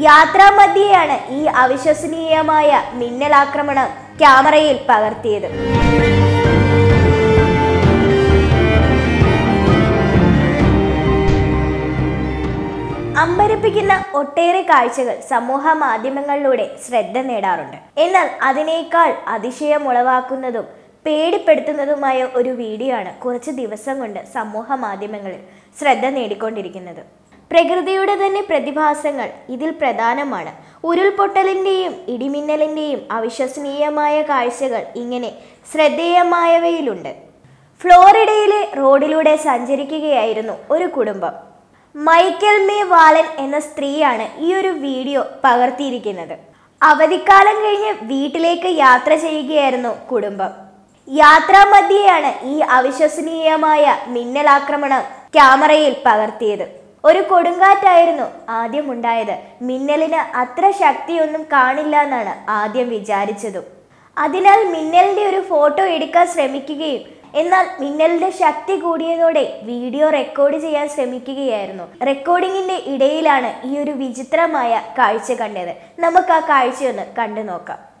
യാത്രാമധ്യയാണ് ഈ അവിശ്വസനീയമായ മിന്നലാക്രമണം ക്യാമറയിൽ പകർത്തിയത്. അമ്പരപ്പിക്കുന്ന ഒട്ടേറെ കാഴ്ചകൾ സമൂഹ മാധ്യമങ്ങളിലൂടെ ശ്രദ്ധ നേടാറുണ്ട്. എന്നാൽ അതിനേക്കാൾ അതിശയം ഉളവാക്കുന്നതും പേടിപ്പെടുത്തുന്നതുമായ ഒരു വീഡിയോ ആണ് കുറച്ച് ദിവസം കൊണ്ട് സമൂഹ മാധ്യമങ്ങളിൽ ശ്രദ്ധ നേടിക്കൊണ്ടിരിക്കുന്നത്. പ്രകൃതിയുടെ തന്നെ പ്രതിഭാസങ്ങൾ ഇതിൽ പ്രധാനമാണ്. ഉരുൾപൊട്ടലിന്റെയും ഇടിമിന്നലിന്റെയും അവിശ്വസനീയമായ കാഴ്ചകൾ ഇങ്ങനെ ശ്രദ്ധേയമായവയിലുണ്ട്. ഫ്ലോറിഡയിലെ റോഡിലൂടെ സഞ്ചരിക്കുകയായിരുന്നു ഒരു കുടുംബം. മൈക്കൽ മേ വാലൻ എന്ന സ്ത്രീയാണ് ഈ ഒരു വീഡിയോ പകർത്തിയിരിക്കുന്നത്. അവധിക്കാലം കഴിഞ്ഞ് വീട്ടിലേക്ക് യാത്ര ചെയ്യുകയായിരുന്നു കുടുംബം. യാത്രാമധ്യയാണ് ഈ അവിശ്വസനീയമായ മിന്നലാക്രമണം ക്യാമറയിൽ പകർത്തിയത്. ഒരു കൊടുങ്കാറ്റായിരുന്നു ആദ്യം ഉണ്ടായത്. മിന്നലിന് അത്ര ശക്തിയൊന്നും കാണില്ല എന്നാണ് ആദ്യം വിചാരിച്ചതും. അതിനാൽ മിന്നലിന്റെ ഒരു ഫോട്ടോ എടുക്കാൻ ശ്രമിക്കുകയും എന്നാൽ മിന്നലിന്റെ ശക്തി കൂടിയതോടെ വീഡിയോ റെക്കോർഡ് ചെയ്യാൻ ശ്രമിക്കുകയായിരുന്നു. റെക്കോർഡിങ്ങിന്റെ ഇടയിലാണ് ഈ ഒരു വിചിത്രമായ കാഴ്ച കണ്ടത്. നമുക്ക് ആ കാഴ്ചയൊന്ന് കണ്ടു നോക്കാം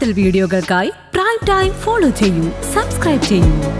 കൂടുതൽ വീഡിയോകൾക്കായി പ്രൈം ടൈം ഫോളോ ചെയ്യൂ. സബ്സ്ക്രൈബ് ചെയ്യൂ.